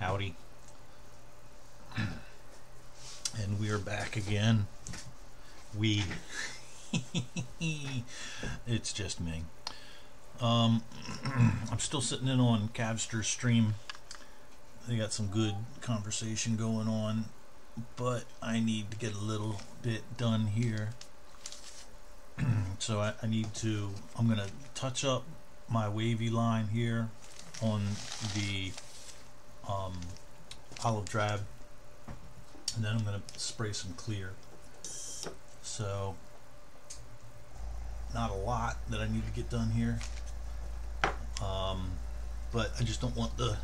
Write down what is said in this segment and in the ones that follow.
Howdy. And we are back again. We. it's just me. Um, I'm still sitting in on Cavster's stream. They got some good conversation going on, but I need to get a little bit done here. so I, I need to, I'm going to touch up my wavy line here on the um, olive drab and then I'm going to spray some clear. So not a lot that I need to get done here. Um, but I just don't want the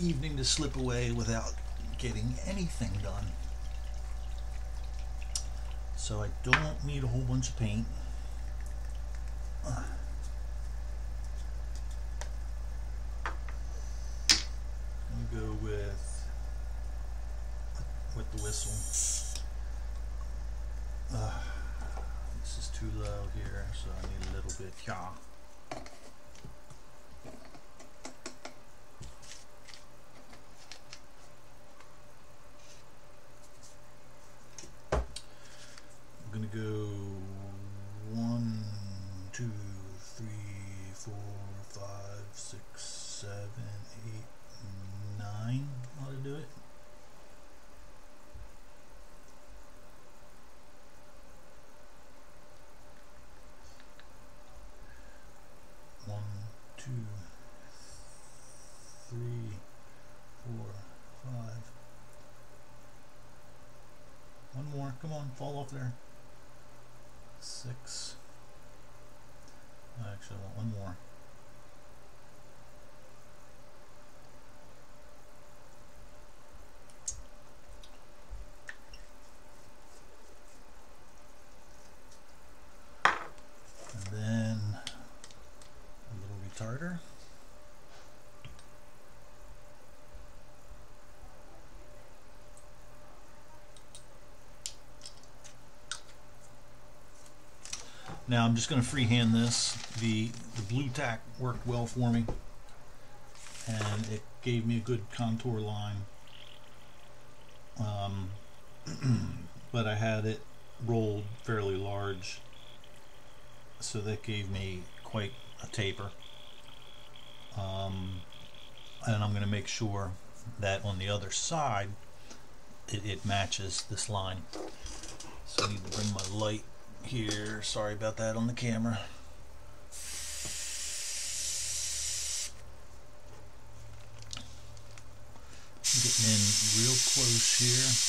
evening to slip away without getting anything done. So I don't need a whole bunch of paint uh, go with with the whistle. Uh, this is too low here, so I need a little bit. Yeah. Two, three, four, five. One more. Come on, fall off there. Six. I Actually, want one more. And then a little retarder. Now I'm just going to freehand this. The, the Blu Tack worked well for me and it gave me a good contour line. Um, but I had it rolled fairly large so that gave me quite a taper um, and I'm going to make sure that on the other side it, it matches this line so I need to bring my light here. Sorry about that on the camera. Getting in real close here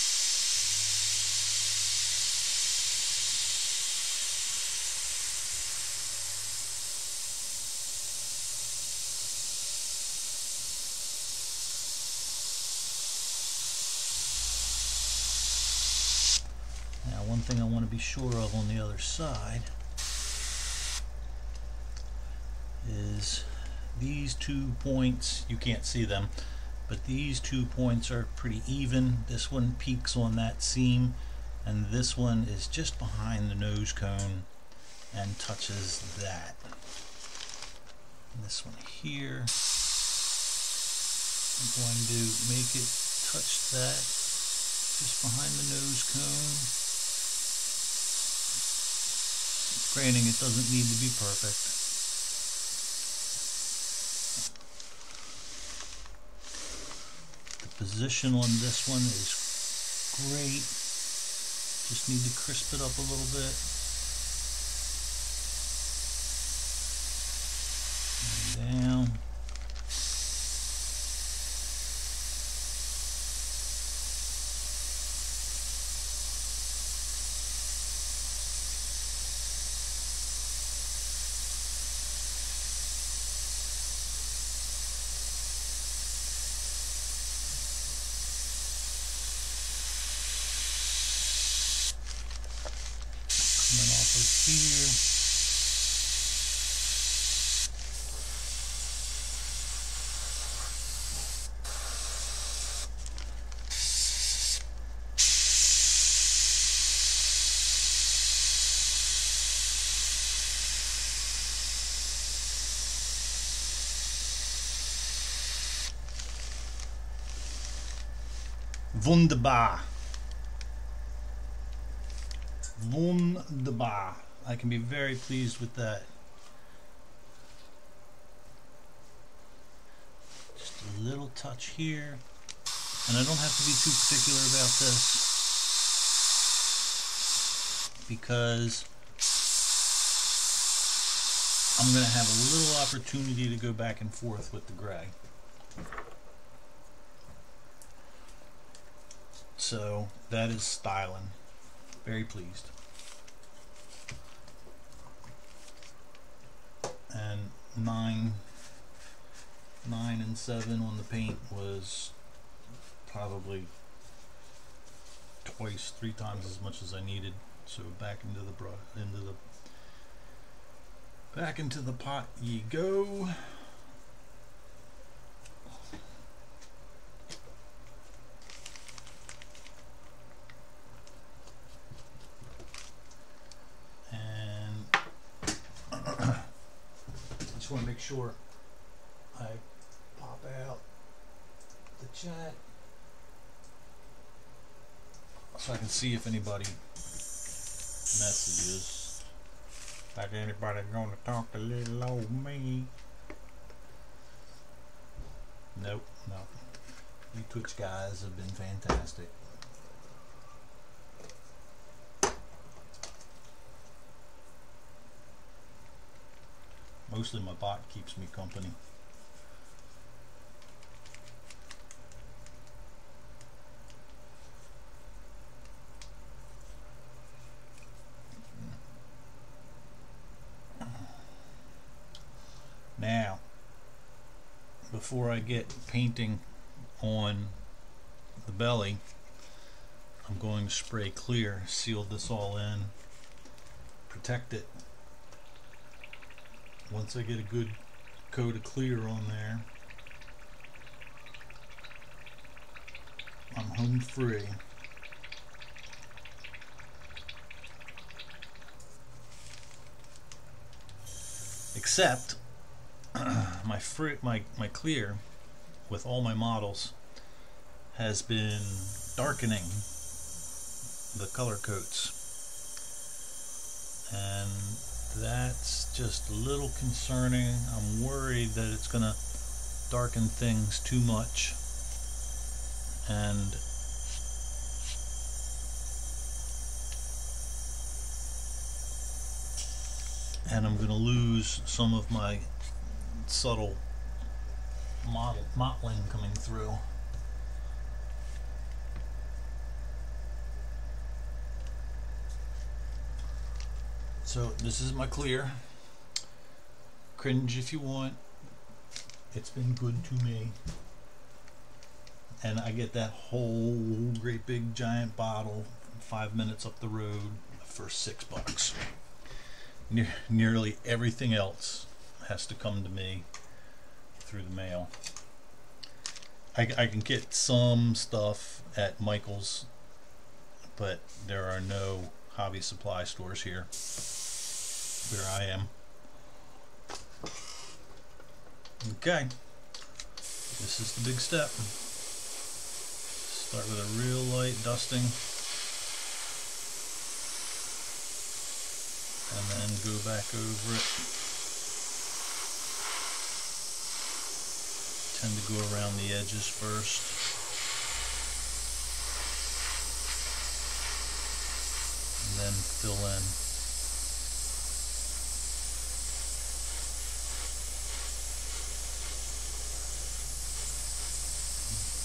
Now one thing I want to be sure of on the other side is these two points, you can't see them, but these two points are pretty even. This one peaks on that seam and this one is just behind the nose cone and touches that. And this one here, I'm going to make it touch that just behind the nose cone. Granting it doesn't need to be perfect. The position on this one is great. Just need to crisp it up a little bit. Wunderbar. Wunderbar. I can be very pleased with that. Just a little touch here. And I don't have to be too particular about this because I'm going to have a little opportunity to go back and forth with the gray. So that is styling. Very pleased. And nine, nine and seven on the paint was probably twice, three times as much as I needed. So back into the brush, into the back into the pot ye go. And I just want to make sure I pop out the chat so I can see if anybody messages. Like anybody gonna talk to little old me? Nope, no. You Twitch guys have been fantastic. Mostly my bot keeps me company. Now, before I get painting on the belly, I'm going to spray clear, seal this all in, protect it. Once I get a good coat of clear on there, I'm home free. Except my fruit, my my clear, with all my models, has been darkening the color coats, and that's just a little concerning. I'm worried that it's gonna darken things too much, and and I'm going to lose some of my subtle model, mottling coming through. So this is my clear. Cringe if you want. It's been good to me. And I get that whole great big giant bottle five minutes up the road for six bucks. Ne nearly everything else has to come to me through the mail. I, I can get some stuff at Michael's, but there are no hobby supply stores here where I am. Okay, this is the big step. Start with a real light dusting. And then go back over it. Tend to go around the edges first. And then fill in.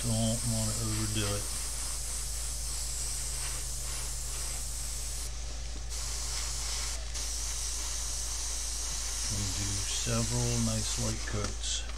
Don't want to overdo it. And do several nice light coats.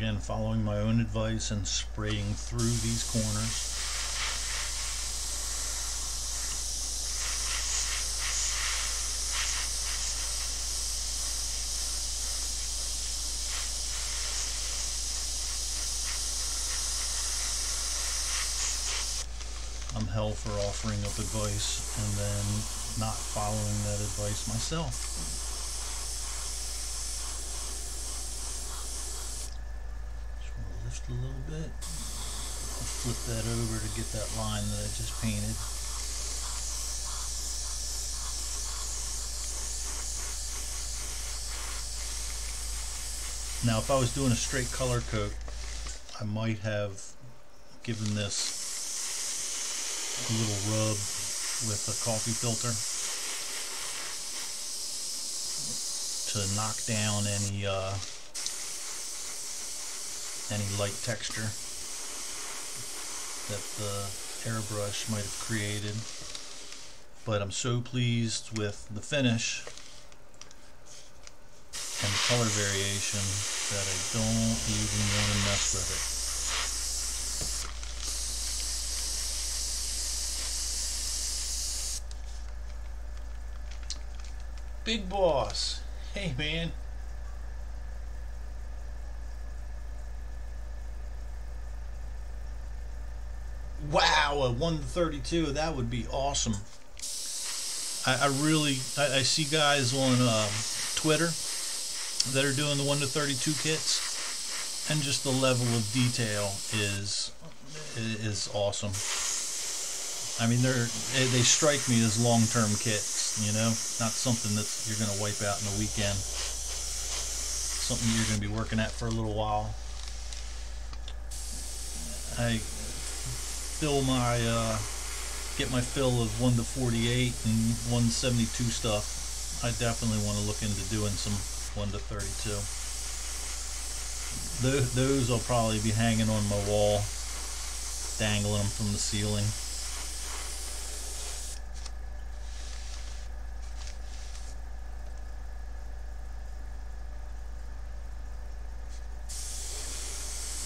Again, following my own advice and spraying through these corners. I'm hell for offering up advice and then not following that advice myself. A little bit. Flip that over to get that line that I just painted. Now, if I was doing a straight color coat, I might have given this a little rub with a coffee filter to knock down any uh, any light texture that the airbrush might have created. But I'm so pleased with the finish and the color variation that I don't even want to mess with it. Big Boss, hey man. A 132, that would be awesome. I, I really, I, I see guys on uh, Twitter that are doing the 1 to 32 kits and just the level of detail is is awesome. I mean they're they strike me as long-term kits you know? Not something that you're gonna wipe out in a weekend. Something you're gonna be working at for a little while. I fill my uh, get my fill of 1 to 48 and 172 stuff I definitely want to look into doing some 1 to 32. those will probably be hanging on my wall, dangling them from the ceiling.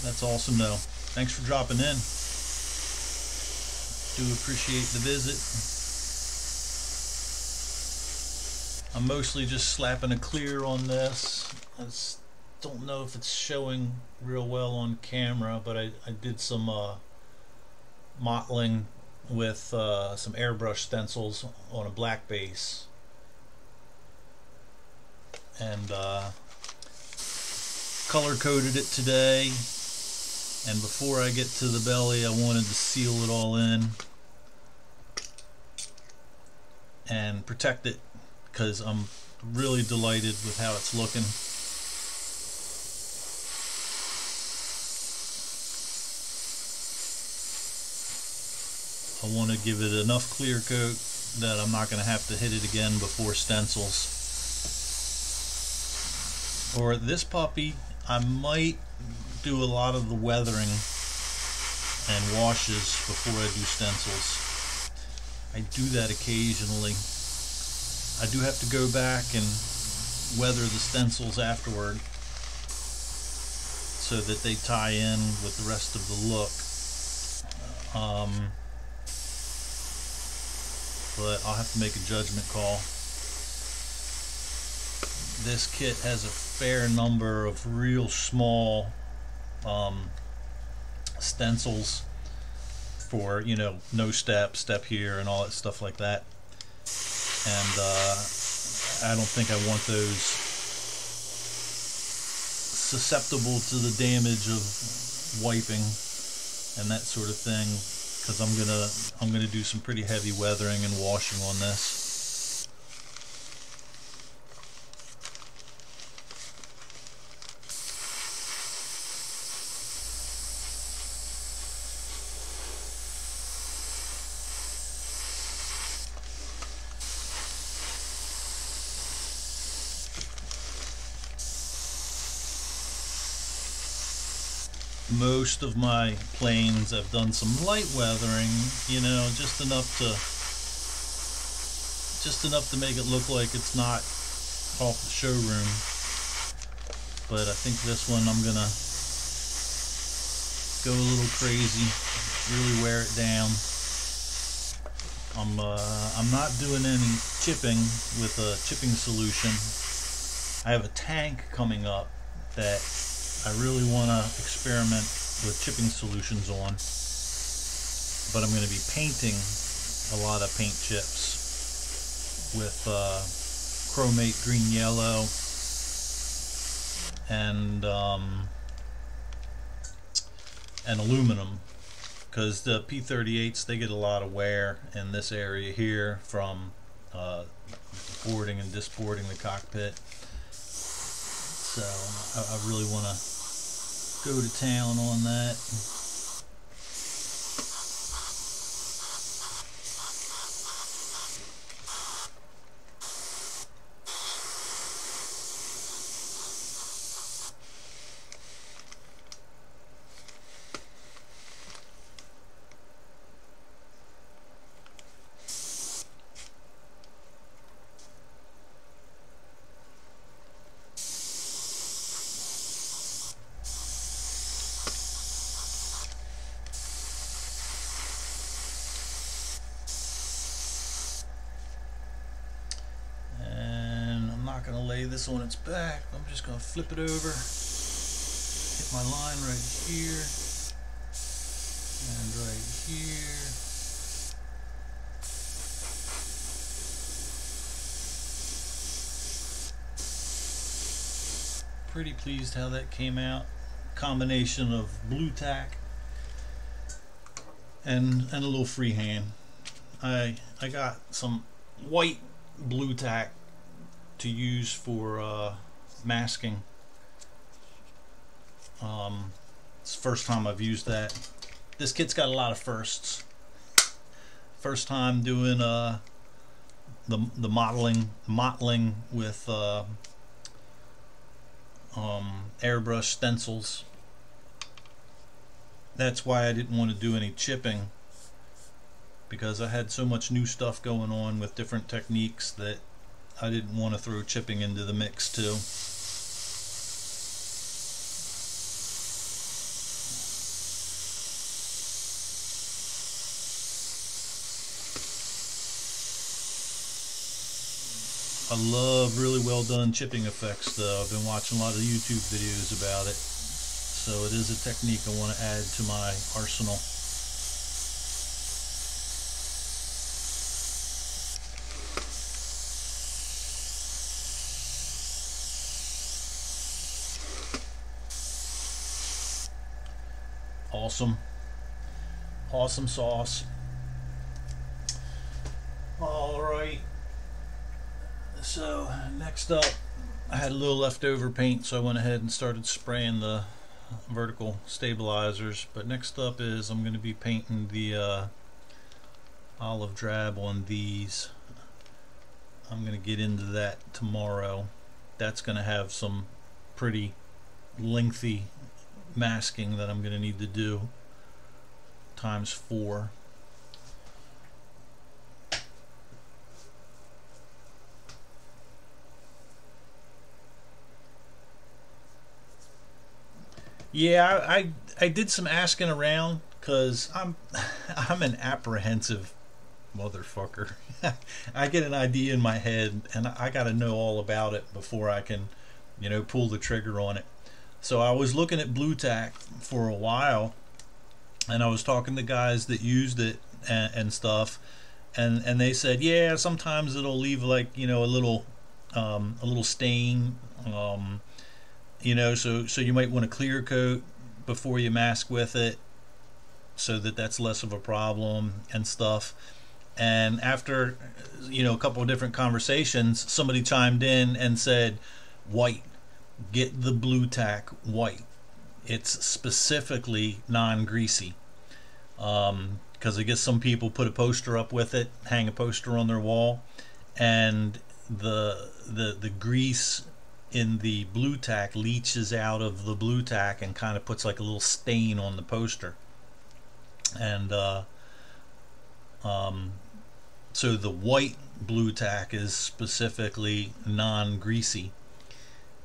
That's awesome though. Thanks for dropping in. Do appreciate the visit. I'm mostly just slapping a clear on this. I don't know if it's showing real well on camera, but I, I did some uh, mottling with uh, some airbrush stencils on a black base. And uh, color coded it today. And before I get to the belly, I wanted to seal it all in and protect it because I'm really delighted with how it's looking. I want to give it enough clear coat that I'm not going to have to hit it again before stencils. Or this puppy, I might do a lot of the weathering and washes before I do stencils. I do that occasionally. I do have to go back and weather the stencils afterward so that they tie in with the rest of the look. Um, but I'll have to make a judgment call. This kit has a fair number of real small um, stencils for, you know, no step, step here, and all that stuff like that and uh, I don't think I want those susceptible to the damage of wiping and that sort of thing because I'm gonna I'm gonna do some pretty heavy weathering and washing on this. Most of my planes I've done some light weathering, you know, just enough to just enough to make it look like it's not off the showroom. But I think this one I'm gonna go a little crazy, really wear it down. I'm uh, I'm not doing any chipping with a chipping solution. I have a tank coming up that I really want to experiment with chipping solutions on. but I'm going to be painting a lot of paint chips with uh, chromate green yellow and um, and aluminum because the P38s they get a lot of wear in this area here from uh, boarding and disboarding the cockpit so I, I really want to go to town on that not going to lay this on its back. I'm just going to flip it over, hit my line right here, and right here. Pretty pleased how that came out. Combination of Blu Tack and and a little freehand. I I got some white Blu Tack to use for uh, masking. Um, it's first time I've used that. This kit's got a lot of firsts. First time doing uh, the the modeling mottling with uh, um, airbrush stencils. That's why I didn't want to do any chipping because I had so much new stuff going on with different techniques that I didn't want to throw chipping into the mix too. I love really well done chipping effects though. I've been watching a lot of YouTube videos about it. So it is a technique I want to add to my arsenal. Awesome. Awesome sauce. Alright. So, next up, I had a little leftover paint, so I went ahead and started spraying the vertical stabilizers. But next up is I'm going to be painting the uh, olive drab on these. I'm going to get into that tomorrow. That's going to have some pretty lengthy masking that I'm going to need to do times four. Yeah, I, I, I did some asking around because I'm I'm an apprehensive motherfucker. I get an idea in my head and I got to know all about it before I can, you know, pull the trigger on it. So I was looking at Blu Tack for a while, and I was talking to guys that used it and, and stuff, and and they said, yeah, sometimes it'll leave like you know a little um, a little stain, um, you know, so so you might want to clear coat before you mask with it, so that that's less of a problem and stuff. And after you know a couple of different conversations, somebody chimed in and said, white get the Blu Tack white. It's specifically non-greasy. Um, because I guess some people put a poster up with it, hang a poster on their wall, and the the the grease in the Blu Tack leaches out of the Blu Tack and kind of puts like a little stain on the poster. And uh, um, so the white Blu Tack is specifically non-greasy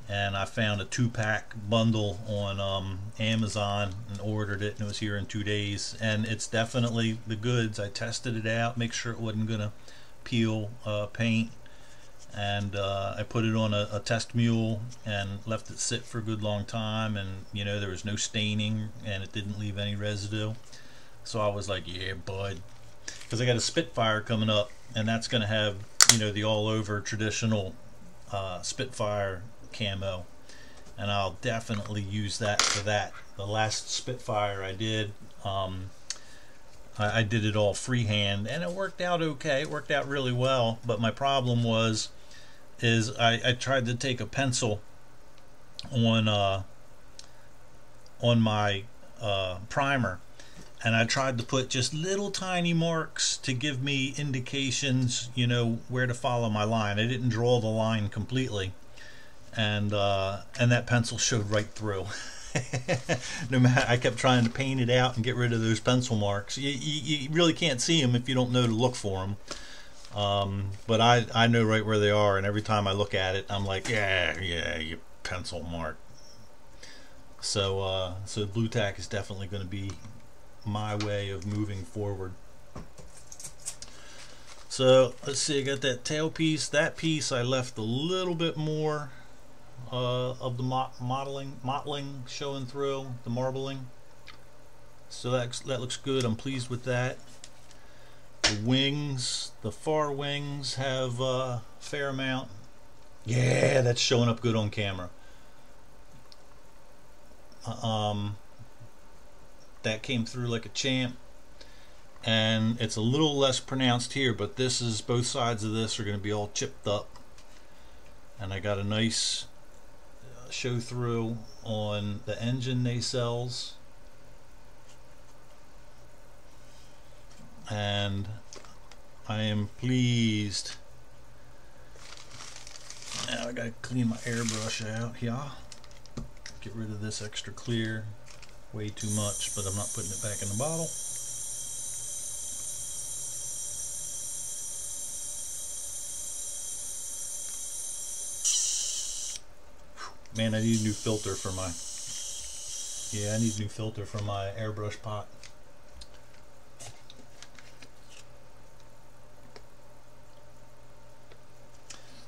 and I found a two-pack bundle on um, Amazon and ordered it and it was here in two days. And it's definitely the goods. I tested it out make sure it wasn't gonna peel uh, paint. And uh, I put it on a, a, test mule and left it sit for a good long time. And you know there was no staining and it didn't leave any residue. So I was like, yeah, bud. Because I got a Spitfire coming up, and that's to have, you know, the all over traditional uh, Spitfire camo. And I'll definitely use that for that. The last Spitfire I did, um, I, I did it all freehand, and it worked out okay. It worked out really well. But my problem was, is I, I tried to take a pencil on uh, on my uh, primer and I tried to put just little tiny marks to give me indications, you know, where to follow my line. I didn't draw the line completely, and uh, and that pencil showed right through. no matter, I kept trying to paint it out and get rid of those pencil marks. You, you, you really can't see them if you don't know to look for them. Um, but I, I know right where they are, and every time I look at it, I'm like, yeah, yeah, you pencil mark. So, uh, so Blu Tack is definitely going to be my way of moving forward. So let's see, I got that tail piece. That piece I left a little bit more uh, of the mo modeling, mottling showing through, the marbling. So that, that looks good. I'm pleased with that. The wings, the far wings have a uh, fair amount. Yeah, that's showing up good on camera. Uh, um, that came through like a champ and it's a little less pronounced here but this is both sides of this are going to be all chipped up and I got a nice show through on the engine nacelles. And I am pleased. Now I gotta clean my airbrush out here. Get rid of this extra clear. Way too much, but I'm not putting it back in the bottle. Man, I need a new filter for my, yeah, I need a new filter for my airbrush pot.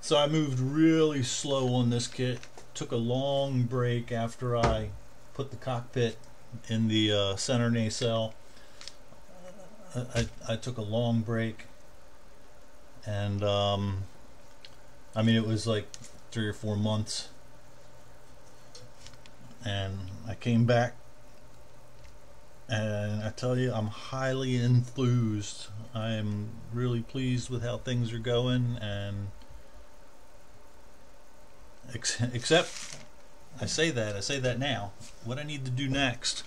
So I moved really slow on this kit. Took a long break after I put the cockpit in the uh, center nacelle. I, I, took a long break and um, I mean it was like three or four months and I came back and I tell you I'm highly enthused I am really pleased with how things are going and ex except I say that, I say that now. What I need to do next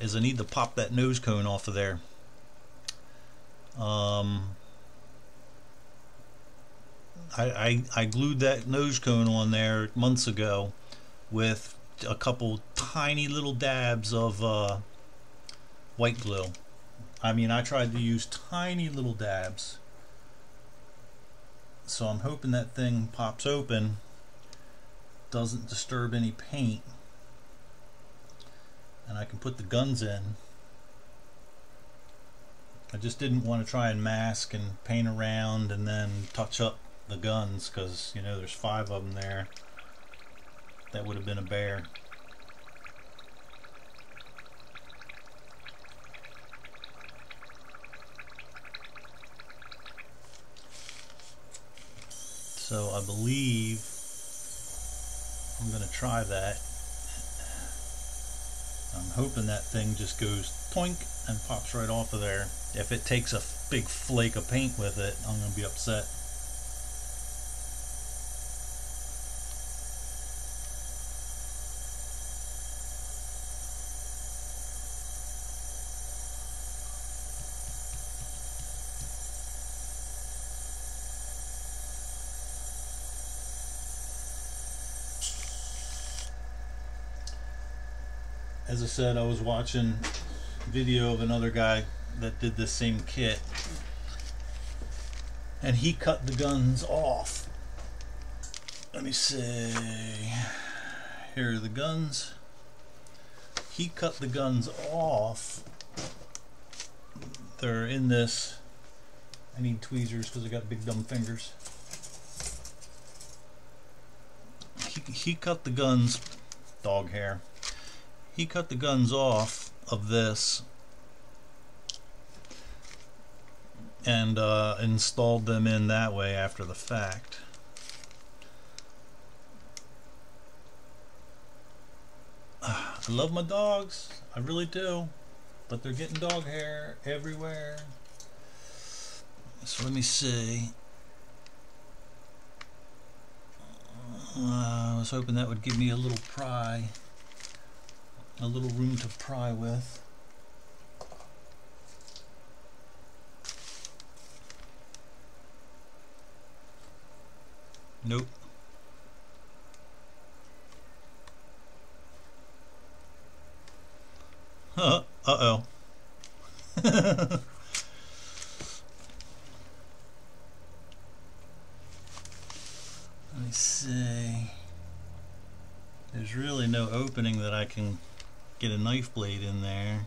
is I need to pop that nose cone off of there. Um, I, I, I glued that nose cone on there months ago with a couple tiny little dabs of uh, white glue. I mean, I tried to use tiny little dabs. So I'm hoping that thing pops open doesn't disturb any paint and I can put the guns in I just didn't want to try and mask and paint around and then touch up the guns because you know there's five of them there that would have been a bear so I believe I'm going to try that. I'm hoping that thing just goes toink and pops right off of there. If it takes a big flake of paint with it, I'm going to be upset. As I said, I was watching video of another guy that did the same kit, and he cut the guns off. Let me see. Here are the guns. He cut the guns off. They're in this. I need tweezers because I got big dumb fingers. He, he cut the guns, dog hair he cut the guns off of this and uh, installed them in that way after the fact. I love my dogs, I really do, but they're getting dog hair everywhere. So let me see. Uh, I was hoping that would give me a little pry, a little room to pry with. Nope. Uh, uh-oh. Let me see. There's really no opening that I can get a knife blade in there.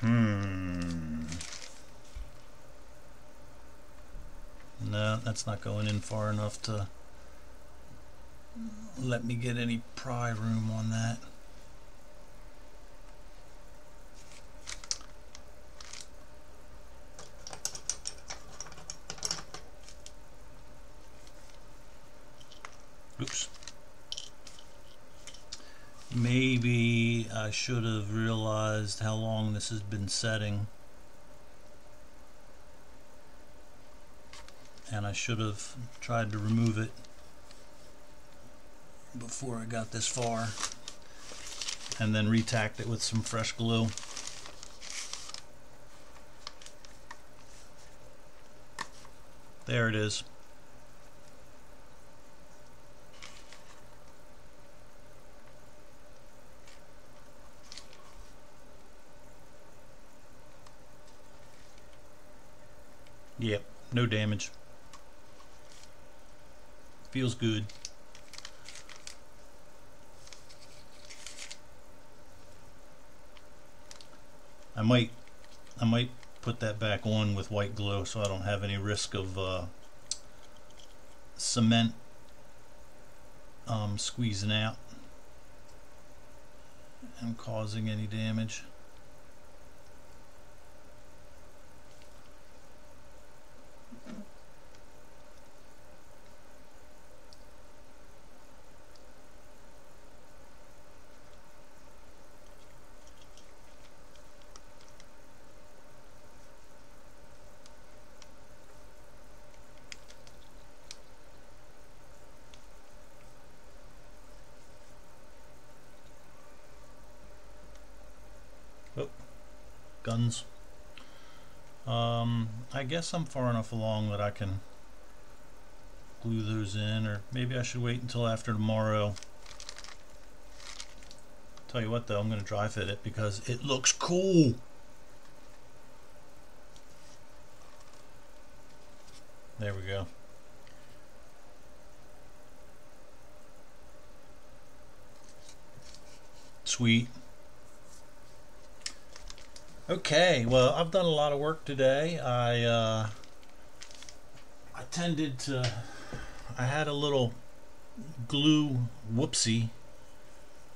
Hmm. No, that's not going in far enough to let me get any pry room on that. Oops. Maybe I should have realized how long this has been setting. And I should have tried to remove it before I got this far. And then retacked it with some fresh glue. There it is. Yep, no damage. Feels good. I might I might put that back on with white glue so I don't have any risk of uh, cement um, squeezing out and causing any damage. guns. Um, I guess I'm far enough along that I can glue those in, or maybe I should wait until after tomorrow. Tell you what though, I'm going to dry fit it because it looks cool. There we go. Sweet. Okay, well, I've done a lot of work today. I uh, I tended to. I had a little glue whoopsie,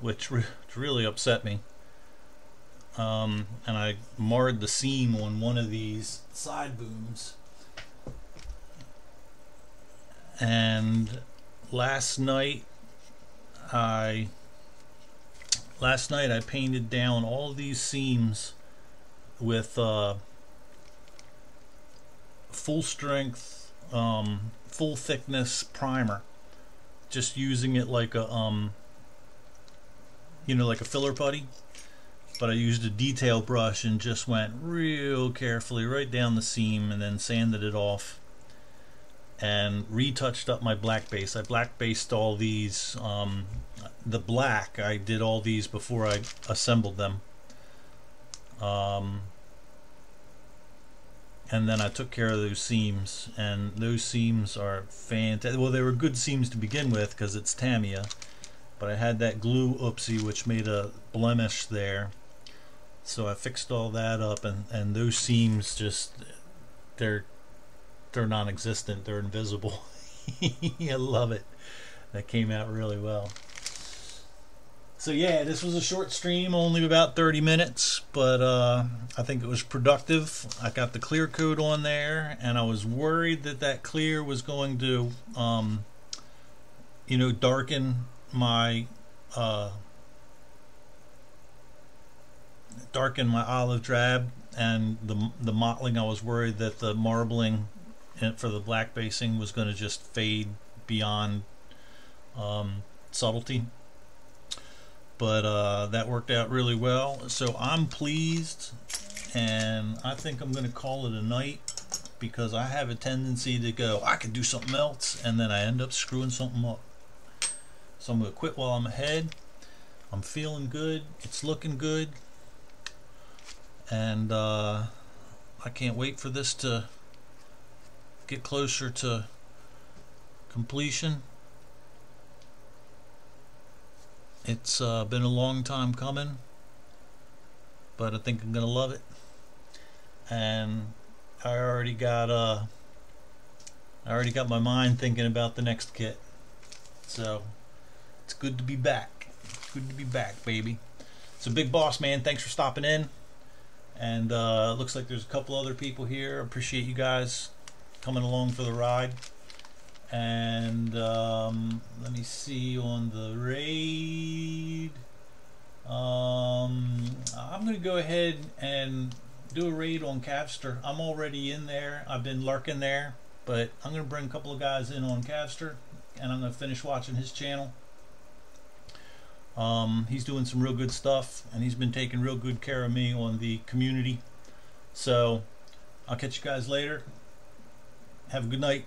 which re really upset me. Um, and I marred the seam on one of these side booms. And last night, I last night I painted down all these seams with uh, full strength, um, full thickness primer. Just using it like a, um, you know, like a filler putty. But I used a detail brush and just went real carefully right down the seam and then sanded it off and retouched up my black base. I black based all these, um, the black, I did all these before I assembled them. Um, and then I took care of those seams, and those seams are fantastic. Well, they were good seams to begin with because it's Tamiya, but I had that glue oopsie which made a blemish there. So I fixed all that up, and and those seams just they're they're non-existent. They're invisible. I love it. That came out really well. So yeah, this was a short stream, only about 30 minutes, but uh, I think it was productive. I got the clear coat on there, and I was worried that that clear was going to, um, you know, darken my uh, darken my olive drab and the the mottling. I was worried that the marbling for the black basing was going to just fade beyond um, subtlety but uh, that worked out really well. So I'm pleased and I think I'm gonna call it a night because I have a tendency to go I could do something else and then I end up screwing something up. So I'm gonna quit while I'm ahead. I'm feeling good. It's looking good. And uh, I can't wait for this to get closer to completion It's uh, been a long time coming, but I think I'm gonna love it. And I already got uh, I already got my mind thinking about the next kit. So it's good to be back. good to be back, baby. So big boss man, thanks for stopping in. And uh, looks like there's a couple other people here. Appreciate you guys coming along for the ride and um, let me see on the raid. Um, I'm gonna go ahead and do a raid on Capster. I'm already in there. I've been lurking there but I'm gonna bring a couple of guys in on Capster and I'm gonna finish watching his channel. Um, he's doing some real good stuff and he's been taking real good care of me on the community. So I'll catch you guys later. Have a good night